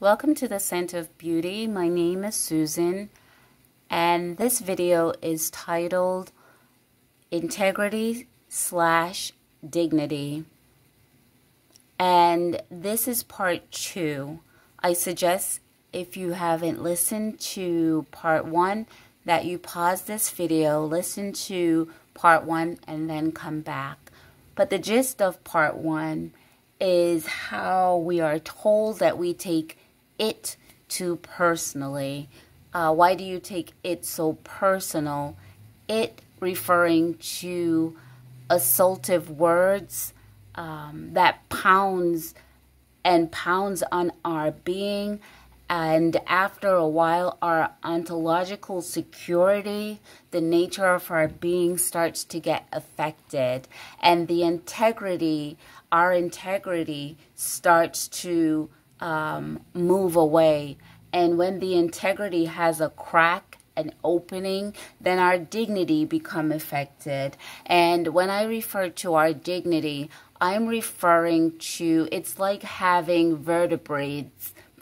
Welcome to the Scent of Beauty. My name is Susan and this video is titled Integrity slash Dignity. And this is part two. I suggest if you haven't listened to part one that you pause this video, listen to part one, and then come back. But the gist of part one is how we are told that we take it too personally. Uh, why do you take it so personal? It referring to assaultive words um, that pounds and pounds on our being. And after a while, our ontological security, the nature of our being starts to get affected. And the integrity, our integrity starts to um, move away. And when the integrity has a crack, an opening, then our dignity become affected. And when I refer to our dignity, I'm referring to it's like having vertebrae,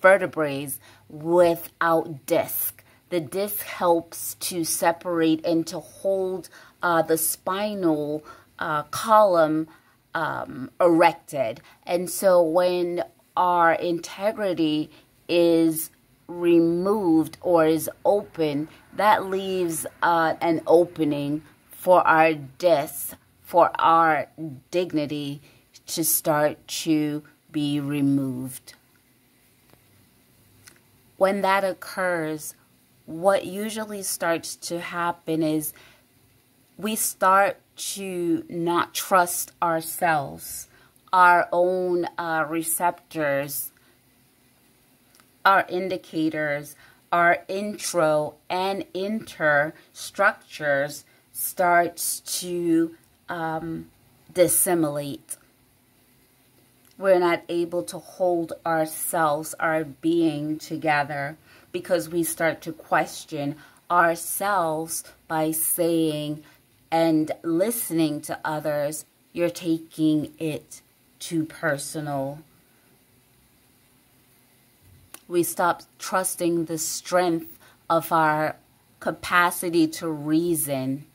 vertebrae without disc. The disc helps to separate and to hold uh, the spinal uh, column um, erected. And so when our integrity is removed or is open, that leaves uh, an opening for our disc, for our dignity to start to be removed. When that occurs, what usually starts to happen is we start to not trust ourselves our own uh, receptors, our indicators, our intro and inter structures starts to um, dissimulate. We're not able to hold ourselves, our being together because we start to question ourselves by saying and listening to others, you're taking it too personal. We stop trusting the strength of our capacity to reason.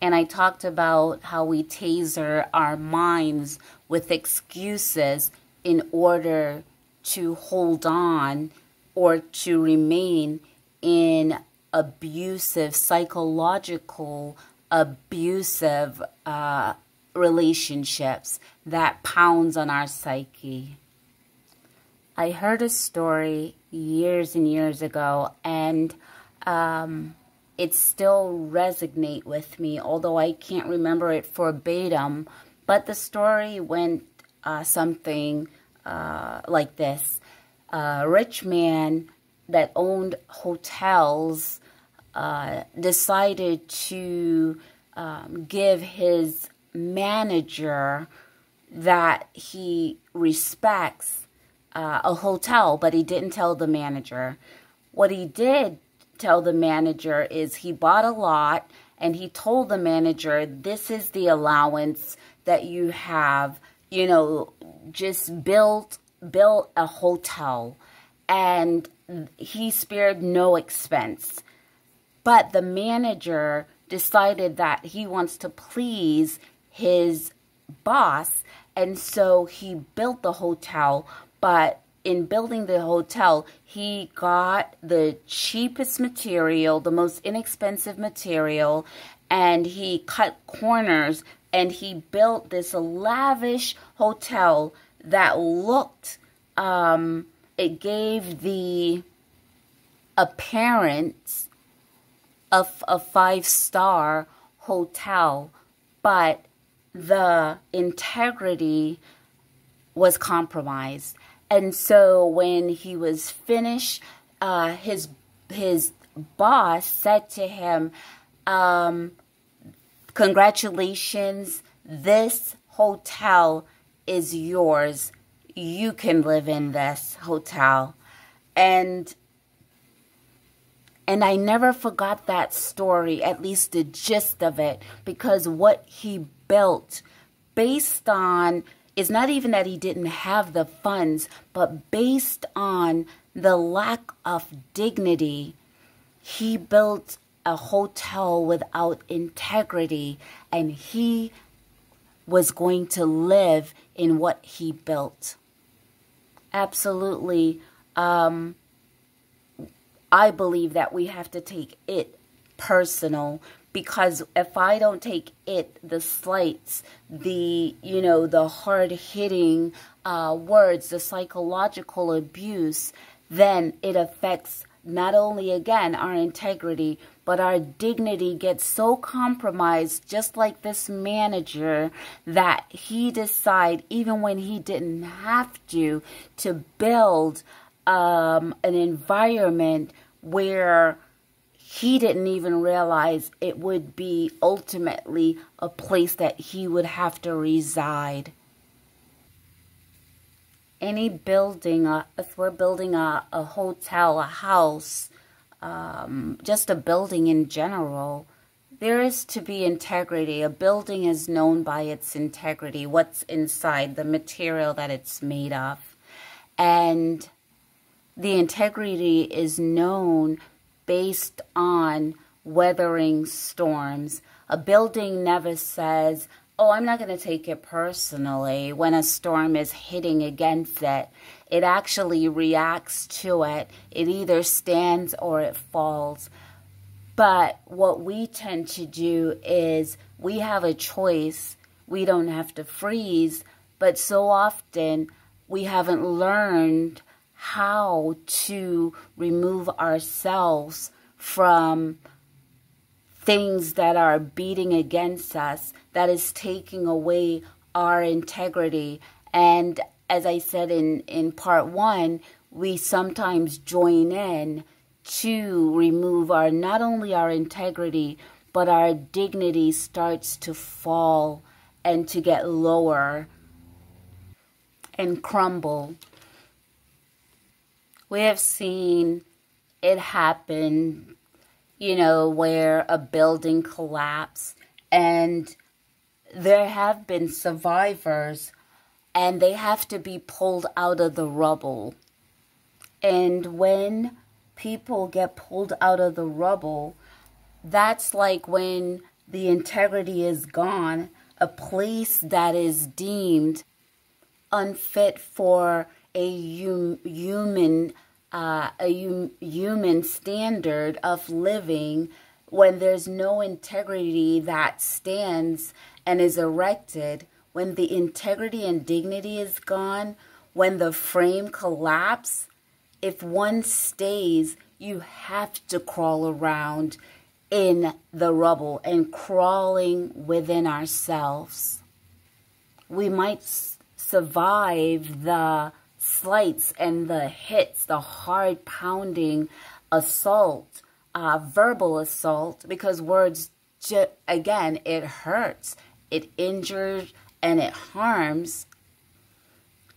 And I talked about how we taser our minds with excuses in order to hold on or to remain in abusive, psychological, abusive uh, relationships that pounds on our psyche. I heard a story years and years ago, and um, it still resonate with me, although I can't remember it verbatim. But the story went uh, something uh, like this: a rich man that owned hotels uh, decided to um, give his manager that he respects uh, a hotel, but he didn't tell the manager. What he did tell the manager is he bought a lot and he told the manager, this is the allowance that you have, you know, just built built a hotel. And he spared no expense. But the manager decided that he wants to please his boss. And so he built the hotel, but in building the hotel, he got the cheapest material, the most inexpensive material, and he cut corners and he built this lavish hotel that looked, um, it gave the appearance of a five star hotel, but the integrity was compromised. And so when he was finished, uh, his his boss said to him, um, "Congratulations, this hotel is yours. You can live in this hotel." And and I never forgot that story, at least the gist of it, because what he built based on It's not even that he didn't have the funds, but based on the lack of dignity, he built a hotel without integrity and he was going to live in what he built. Absolutely. Um, I believe that we have to take it personal because if I don't take it, the slights, the, you know, the hard hitting uh, words, the psychological abuse, then it affects not only again our integrity, but our dignity gets so compromised, just like this manager, that he decide, even when he didn't have to, to build um, an environment where he didn't even realize it would be ultimately a place that he would have to reside. Any building, uh, if we're building a, a hotel, a house, um, just a building in general, there is to be integrity. A building is known by its integrity, what's inside, the material that it's made of. And the integrity is known based on weathering storms. A building never says, oh, I'm not going to take it personally when a storm is hitting against it. It actually reacts to it. It either stands or it falls. But what we tend to do is we have a choice. We don't have to freeze, but so often we haven't learned how to remove ourselves from things that are beating against us, that is taking away our integrity. And as I said in, in part one, we sometimes join in to remove our not only our integrity, but our dignity starts to fall and to get lower and crumble. We have seen it happen, you know, where a building collapsed and there have been survivors and they have to be pulled out of the rubble. And when people get pulled out of the rubble, that's like when the integrity is gone, a place that is deemed unfit for a human uh, a human standard of living when there's no integrity that stands and is erected when the integrity and dignity is gone when the frame collapse if one stays you have to crawl around in the rubble and crawling within ourselves. We might survive the slights and the hits, the hard pounding assault, uh, verbal assault, because words, again, it hurts, it injures, and it harms.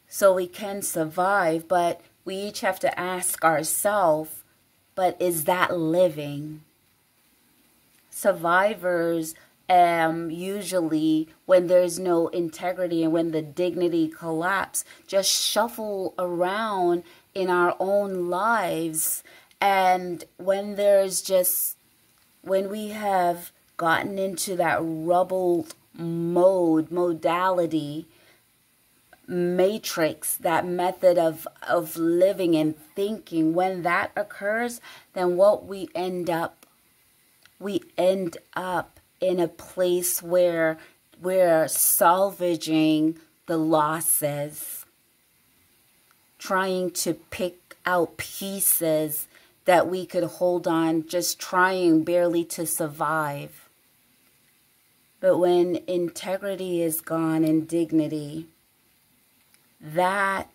So we can survive, but we each have to ask ourselves, but is that living? Survivors um, usually when there's no integrity and when the dignity collapse, just shuffle around in our own lives. And when there's just, when we have gotten into that rubble mode, modality, matrix, that method of, of living and thinking, when that occurs, then what we end up, we end up in a place where we're salvaging the losses, trying to pick out pieces that we could hold on, just trying barely to survive. But when integrity is gone and dignity, that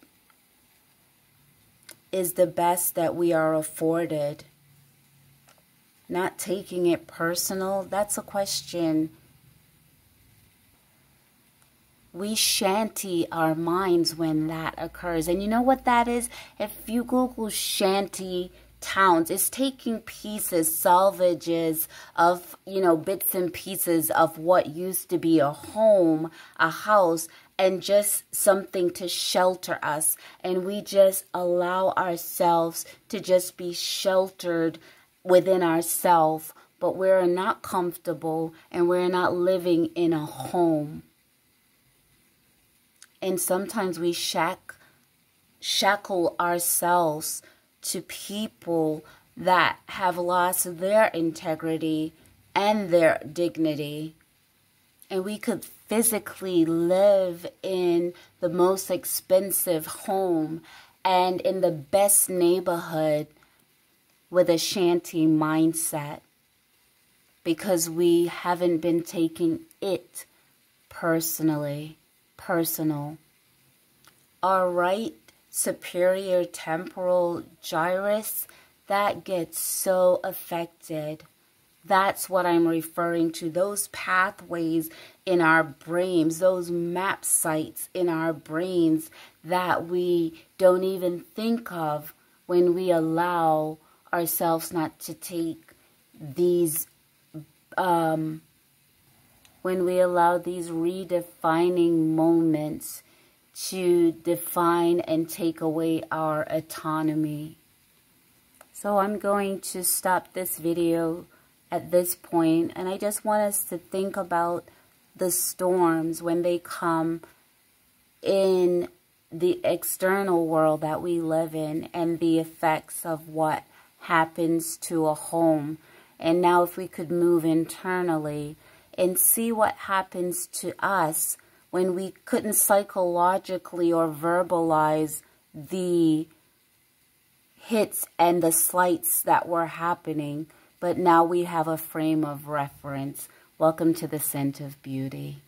is the best that we are afforded not taking it personal, that's a question. We shanty our minds when that occurs. And you know what that is? If you Google shanty towns, it's taking pieces, salvages of, you know, bits and pieces of what used to be a home, a house, and just something to shelter us. And we just allow ourselves to just be sheltered within ourselves, but we're not comfortable and we're not living in a home. And sometimes we shack, shackle ourselves to people that have lost their integrity and their dignity. And we could physically live in the most expensive home and in the best neighborhood with a shanty mindset because we haven't been taking it personally, personal. Our right superior temporal gyrus that gets so affected. That's what I'm referring to. Those pathways in our brains, those map sites in our brains that we don't even think of when we allow ourselves not to take these, um, when we allow these redefining moments to define and take away our autonomy. So I'm going to stop this video at this point and I just want us to think about the storms when they come in the external world that we live in and the effects of what happens to a home. And now if we could move internally and see what happens to us when we couldn't psychologically or verbalize the hits and the slights that were happening, but now we have a frame of reference. Welcome to the Scent of Beauty.